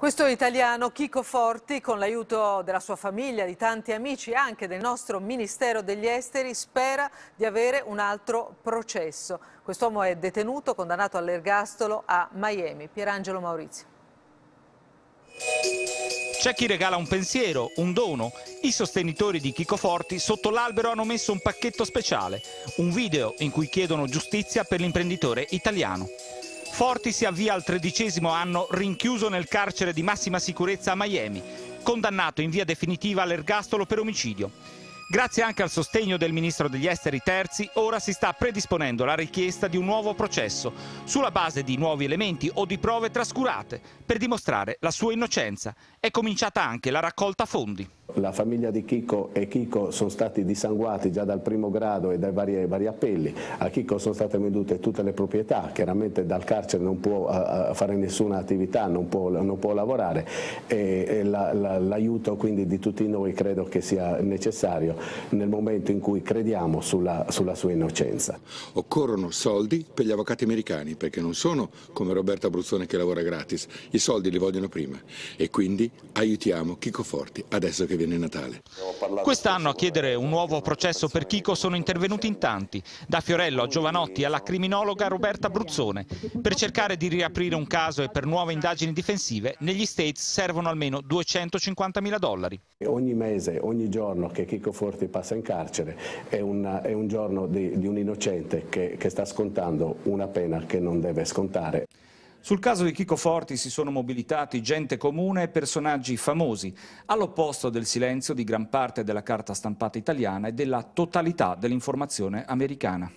Questo italiano Chico Forti, con l'aiuto della sua famiglia, di tanti amici e anche del nostro Ministero degli Esteri, spera di avere un altro processo. Quest'uomo è detenuto, condannato all'ergastolo a Miami. Pierangelo Maurizio. C'è chi regala un pensiero, un dono. I sostenitori di Chico Forti sotto l'albero hanno messo un pacchetto speciale, un video in cui chiedono giustizia per l'imprenditore italiano. Forti si avvia al tredicesimo anno rinchiuso nel carcere di massima sicurezza a Miami, condannato in via definitiva all'ergastolo per omicidio. Grazie anche al sostegno del ministro degli esteri Terzi, ora si sta predisponendo la richiesta di un nuovo processo sulla base di nuovi elementi o di prove trascurate per dimostrare la sua innocenza. È cominciata anche la raccolta fondi. La famiglia di Chico e Chico sono stati dissanguati già dal primo grado e dai vari, vari appelli. A Chico sono state vendute tutte le proprietà, chiaramente dal carcere non può uh, fare nessuna attività, non può, non può lavorare e, e l'aiuto la, quindi di tutti noi credo che sia necessario nel momento in cui crediamo sulla, sulla sua innocenza. Occorrono soldi per gli avvocati americani perché non sono come Roberta Bruzzone che lavora gratis, i soldi li vogliono prima e quindi aiutiamo Chico Forti adesso che viene Natale. Quest'anno a chiedere un nuovo processo per Chico sono intervenuti in tanti, da Fiorello a Giovanotti alla criminologa Roberta Bruzzone. Per cercare di riaprire un caso e per nuove indagini difensive, negli States servono almeno 250 mila dollari. Ogni mese, ogni giorno che Chico Forti passa in carcere è, una, è un giorno di, di un innocente che, che sta scontando una pena che non deve scontare. Sul caso di Chico Forti si sono mobilitati gente comune e personaggi famosi, all'opposto del silenzio di gran parte della carta stampata italiana e della totalità dell'informazione americana.